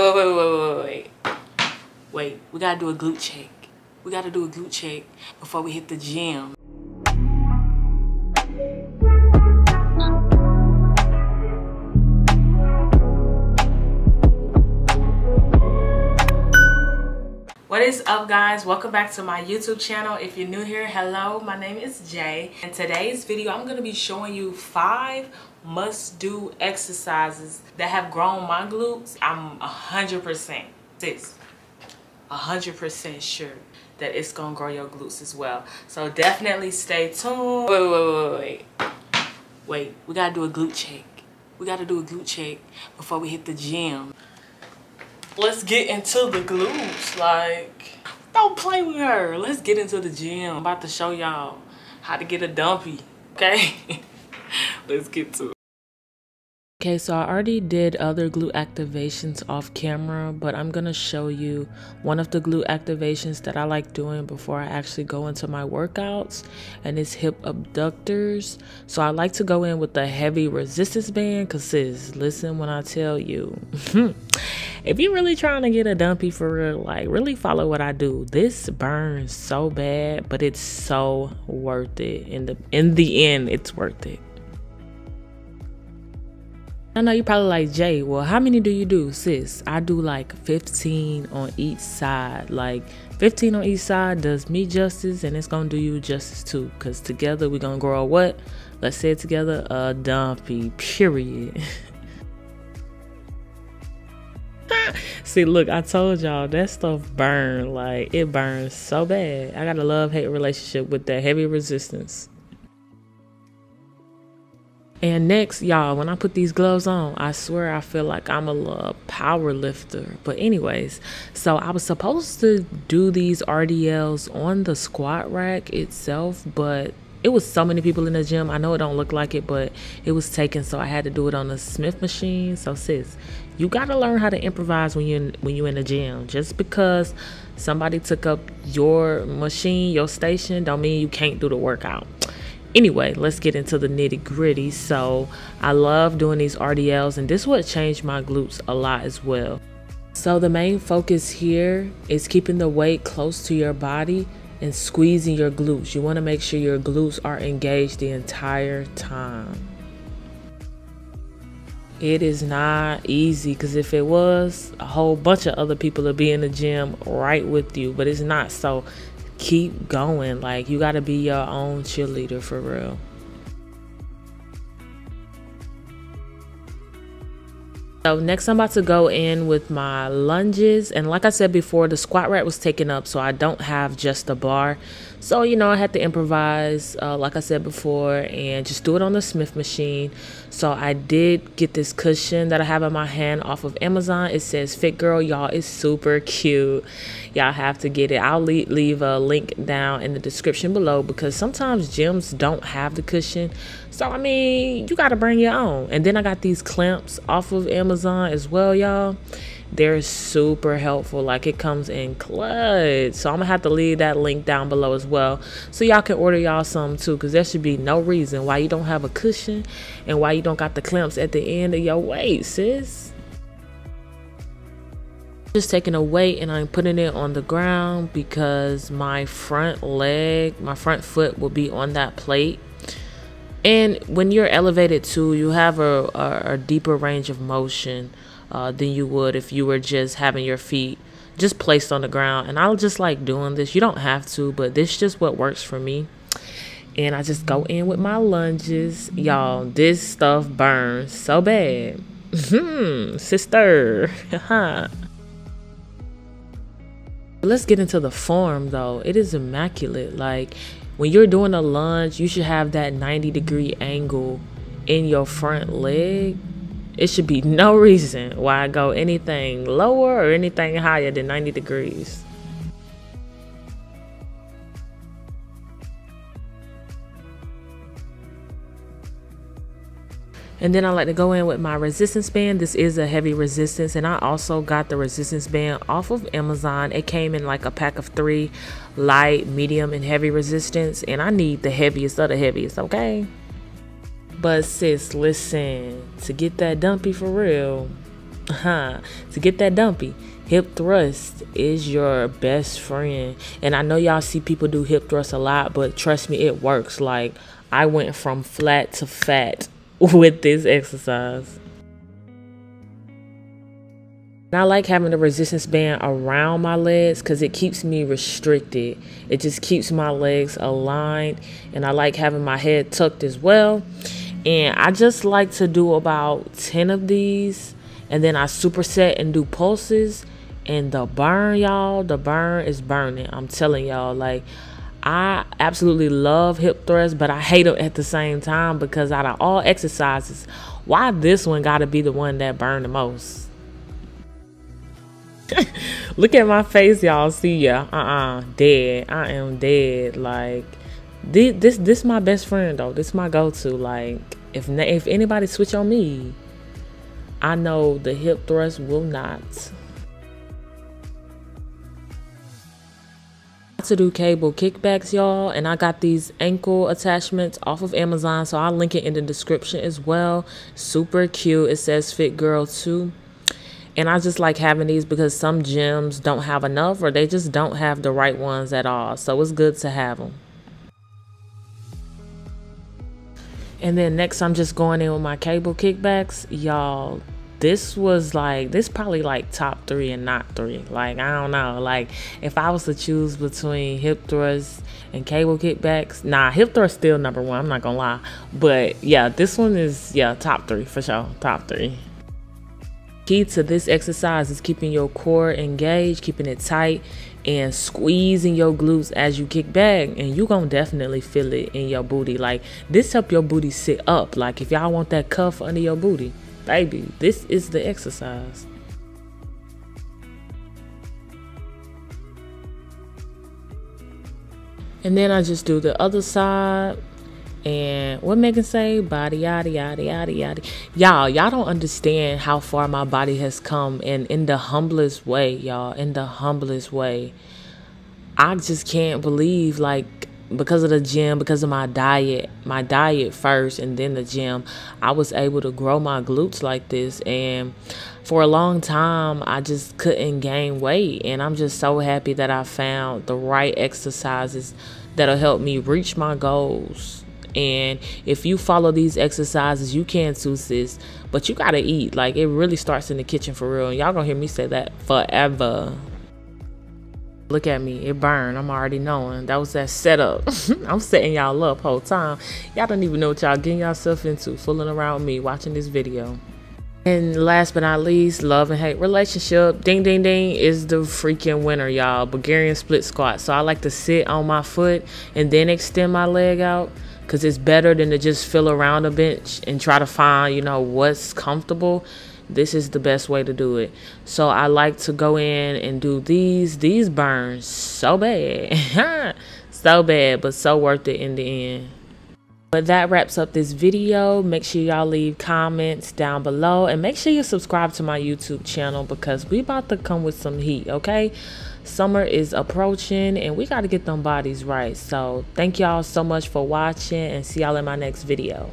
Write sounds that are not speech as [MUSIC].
Wait, wait, wait, wait, wait. Wait, we gotta do a glute check. We gotta do a glute check before we hit the gym. What is up guys? Welcome back to my YouTube channel. If you're new here, hello, my name is Jay. In today's video, I'm gonna be showing you five must-do exercises that have grown my glutes. I'm 100%, this, 100% sure that it's gonna grow your glutes as well. So definitely stay tuned. Wait, wait, wait, wait, wait. Wait, we gotta do a glute check. We gotta do a glute check before we hit the gym let's get into the glutes. Like, don't play with her. Let's get into the gym. I'm about to show y'all how to get a dumpy. Okay? [LAUGHS] let's get to it. Okay, so I already did other glute activations off camera, but I'm gonna show you one of the glute activations that I like doing before I actually go into my workouts, and it's hip abductors. So I like to go in with the heavy resistance band, cause sis, listen when I tell you, [LAUGHS] if you're really trying to get a dumpy for real, like really follow what I do. This burns so bad, but it's so worth it. In the in the end, it's worth it. I know you probably like Jay. Well, how many do you do, sis? I do like 15 on each side. Like 15 on each side does me justice, and it's gonna do you justice too. Cause together we're gonna grow a what? Let's say it together, a dumpy. Period. [LAUGHS] See, look, I told y'all that stuff burn. Like it burns so bad. I got a love hate relationship with that heavy resistance. And next, y'all, when I put these gloves on, I swear I feel like I'm a power lifter. But anyways, so I was supposed to do these RDLs on the squat rack itself, but it was so many people in the gym. I know it don't look like it, but it was taken, so I had to do it on the Smith machine. So sis, you gotta learn how to improvise when in, when you're in the gym. Just because somebody took up your machine, your station, don't mean you can't do the workout anyway, let's get into the nitty gritty. So, I love doing these RDLs, and this would change my glutes a lot as well. So, the main focus here is keeping the weight close to your body and squeezing your glutes. You want to make sure your glutes are engaged the entire time. It is not easy because if it was, a whole bunch of other people would be in the gym right with you, but it's not. So keep going. Like you got to be your own cheerleader for real. So next I'm about to go in with my lunges and like I said before the squat rack was taken up so I don't have just a bar. So you know I had to improvise uh, like I said before and just do it on the Smith machine. So I did get this cushion that I have in my hand off of Amazon. It says Fit Girl y'all it's super cute. Y'all have to get it. I'll leave, leave a link down in the description below because sometimes gyms don't have the cushion. So I mean you gotta bring your own. And then I got these clamps off of Amazon as well, y'all. They're super helpful. Like it comes in clutch. So I'm gonna have to leave that link down below as well. So y'all can order y'all some too. Cause there should be no reason why you don't have a cushion and why you don't got the clamps at the end of your weight, sis. Just taking a weight and I'm putting it on the ground because my front leg, my front foot will be on that plate and when you're elevated too you have a, a, a deeper range of motion uh, than you would if you were just having your feet just placed on the ground. And i just like doing this. You don't have to but this is just what works for me. And i just go in with my lunges. Y'all this stuff burns so bad. Hmm sister. [LAUGHS] Let's get into the form though. It is immaculate. Like when you're doing a lunge, you should have that 90 degree angle in your front leg. It should be no reason why I go anything lower or anything higher than 90 degrees. And then I like to go in with my resistance band. This is a heavy resistance. And I also got the resistance band off of Amazon. It came in like a pack of three light, medium, and heavy resistance. And I need the heaviest of the heaviest, okay? But sis, listen, to get that dumpy for real, huh, to get that dumpy, hip thrust is your best friend. And I know y'all see people do hip thrust a lot, but trust me, it works. Like I went from flat to fat [LAUGHS] with this exercise. And I like having the resistance band around my legs because it keeps me restricted. It just keeps my legs aligned. And I like having my head tucked as well. And I just like to do about 10 of these. And then I superset and do pulses. And the burn, y'all, the burn is burning. I'm telling y'all, like, I absolutely love hip thrusts, but I hate them at the same time because out of all exercises, why this one got to be the one that burn the most? [LAUGHS] Look at my face, y'all. See ya. Uh-uh. Dead. I am dead. Like this this this my best friend though. This my go-to. Like if if anybody switch on me, I know the hip thrust will not. to do cable kickbacks y'all and i got these ankle attachments off of amazon so i'll link it in the description as well super cute it says fit girl 2 and I just like having these because some gyms don't have enough or they just don't have the right ones at all. So it's good to have them. And then next I'm just going in with my cable kickbacks. Y'all, this was like this probably like top three and not three. Like I don't know. Like if I was to choose between hip thrusts and cable kickbacks, nah, hip thrust still number one. I'm not gonna lie. But yeah, this one is yeah top three for sure. Top three key to this exercise is keeping your core engaged, keeping it tight, and squeezing your glutes as you kick back. And you're going to definitely feel it in your booty. Like, this help your booty sit up. Like, if y'all want that cuff under your booty, baby, this is the exercise. And then I just do the other side. And what Megan say? Body yada yada yada yada. Y'all, y'all don't understand how far my body has come and in the humblest way, y'all. In the humblest way. I just can't believe like because of the gym, because of my diet, my diet first and then the gym, I was able to grow my glutes like this and for a long time I just couldn't gain weight and I'm just so happy that I found the right exercises that'll help me reach my goals and if you follow these exercises, you can too, sis. But you gotta eat. Like it really starts in the kitchen for real. And y'all gonna hear me say that forever. Look at me, it burned. I'm already knowing. That was that setup. [LAUGHS] I'm setting y'all up whole time. Y'all don't even know what y'all getting yourself into, fooling around me, watching this video. And last but not least, love and hate relationship. Ding ding ding is the freaking winner, y'all. Bulgarian split squat. So I like to sit on my foot and then extend my leg out because it's better than to just fill around a bench and try to find, you know, what's comfortable. This is the best way to do it. So I like to go in and do these. These burns so bad. [LAUGHS] so bad, but so worth it in the end. But that wraps up this video. Make sure y'all leave comments down below and make sure you subscribe to my YouTube channel because we about to come with some heat, okay? Summer is approaching and we got to get them bodies right. So thank y'all so much for watching and see y'all in my next video.